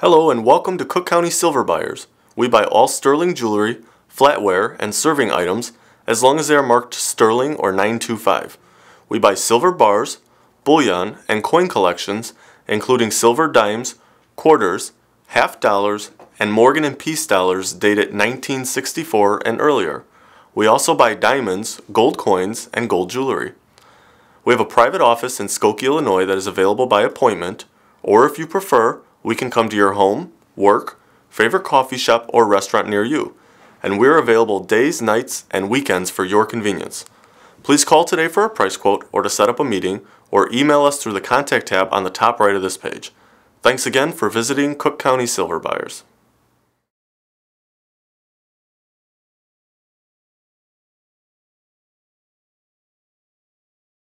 Hello and welcome to Cook County Silver Buyers. We buy all sterling jewelry, flatware, and serving items as long as they are marked sterling or 925. We buy silver bars, bullion, and coin collections, including silver dimes, quarters, half dollars, and Morgan and Peace dollars dated 1964 and earlier. We also buy diamonds, gold coins, and gold jewelry. We have a private office in Skokie, Illinois that is available by appointment, or if you prefer, we can come to your home, work, favorite coffee shop, or restaurant near you. And we're available days, nights, and weekends for your convenience. Please call today for a price quote or to set up a meeting, or email us through the contact tab on the top right of this page. Thanks again for visiting Cook County Silver Buyers.